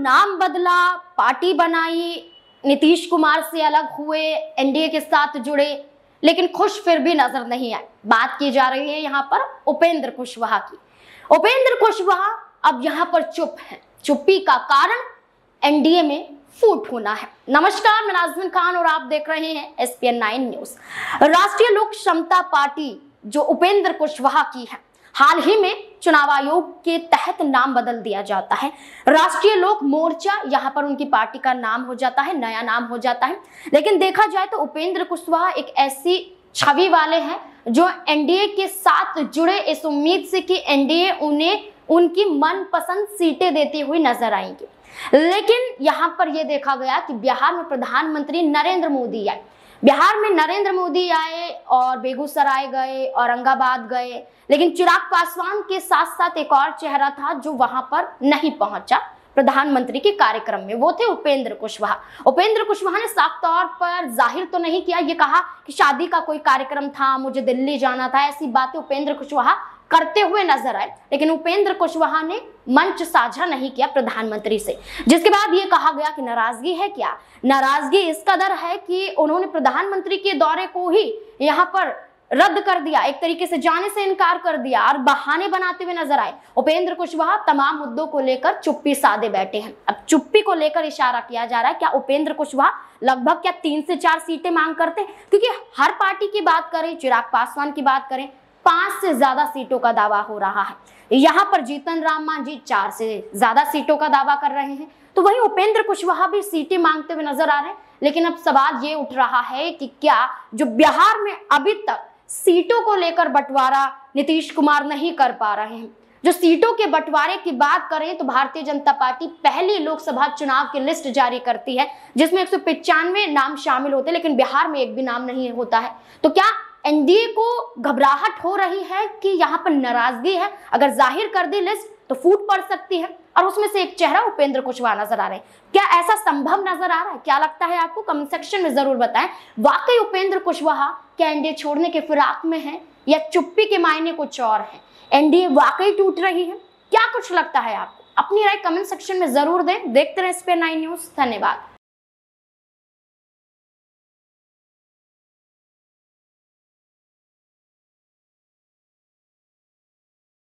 नाम बदला, पार्टी बनाई, नीतीश कुमार से अलग हुए, एनडीए के साथ जुड़े, लेकिन खुश फिर भी नज़र नहीं आए। बात की जा रही है यहाँ पर उपेंद्र कुशवाहा की। उपेंद्र कुशवाहा अब यहाँ पर चुप है। चुप्पी का कारण एनडीए में फूट होना है। नमस्कार, मैं नाजमिन खान और आप देख रहे हैं S P N nine news. Rashtriya Lok Samta party जो उपेंद्र कुशवाहा की है, हाल ही में चुनाव आयोग के तहत नाम बदल दिया जाता है। राष्ट्रीय लोक मोर्चा यहाँ पर उनकी पार्टी का नाम हो जाता है, नया नाम हो जाता है। लेकिन देखा जाए तो उपेंद्र कुशवाहा एक ऐसी छवि वाले हैं जो एनडीए के साथ जुड़े इस उम्मीद से कि एनडीए उन्हें उनकी मनपसंद सीटें देती हुई नज़र आएँगी। लेकिन यहाँ पर यह देखा गया कि बिहार में प्रधानमंत्री नरेंद्र मोदी आए। बिहार में नरेंद्र मोदी आए और बेगूसराय गए, औरंगाबाद गए, लेकिन चिराग पासवान के साथ साथ एक और चेहरा था जो वहाँ पर नहीं पहुँचा। प्रधानमंत्री के कार्यक्रम में वो थे उपेंद्र कुशवाहा। उपेंद्र कुशवाहा ने साफ़ तौर पर ज़ाहिर तो नहीं किया, ये कहा कि शादी का कोई कार्यक्रम था, मुझे दिल्ली जाना था, ऐसी बातें उपेंद्र कुशवाहा करते हुए नज़र आए। लेकिन उपेंद्र कुशवाहा ने मंच साझा नहीं किया प्रधानमंत्री से। जिसके बाद ये कहा गया कि नाराज़गी है क्या? नाराज़गी इस कदर है कि उन्होंने प्रधानमंत्री के दौरे को ही यहाँ पर रद्द कर दिया। एक तरीके से जाने से इनकार कर दिया और बहाने बनाते हुए नज़र आए। उपेंद्र कुशवाहा तमाम मुद्दों को लेकर चुप्पी साधे बैठे हैं। अब चुप्पी को लेकर इशारा किया जा रहा है, क्या उपेंद्र कुशवाहा लगभग क्या तीन से चार सीटें मांग करते क्योंकि हर पार्टी की बात करें, चिराग पासवान की बात करें पाँच से ज़्यादा सीटों का दावा हो रहा है। यहाँ पर जीतन राम मांझी चार से ज़्यादा सीटों का दावा कर रहे हैं। तो वही उपेंद्र कुशवाहा भी सीटें मांगते हुए नज़र आ रहे हैं। लेकिन अब सवाल ये उठ रहा है कि क्या जो बिहार में अभी तक सीटों को लेकर बंटवारा नीतीश कुमार नहीं कर पा रहे हैं। जो सीटों के बंटवारे की बात करें तो भारतीय जनता पार्टी पहली लोकसभा चुनाव की लिस्ट जारी करती है, जिसमें एक नाम शामिल होते हैं, लेकिन बिहार में एक भी नाम नहीं होता है। तो क्या एनडीए को घबराहट हो रही है कि यहाँ पर नाराज़गी है। अगर ज़ाहिर कर दी लिस्ट तो फूट पड़ सकती है। और उसमें से एक चेहरा उपेंद्र कुशवाहा नज़र आ रहे हैं। क्या ऐसा संभव नज़र आ रहा है? क्या लगता है आपको? कमेंट सेक्शन में ज़रूर बताएँ। वाकई उपेंद्र कुशवाहा क्या एनडीए छोड़ने के फिराक में है? या चुप्पी के मायने कुछ और है? एनडीए वाकई टूट रही है? क्या कुछ लगता है आपको? अपनी राय कमेंट सेक्शन में ज़रूर दें। देखते रहे इस नाइन न्यूज़। धन्यवाद।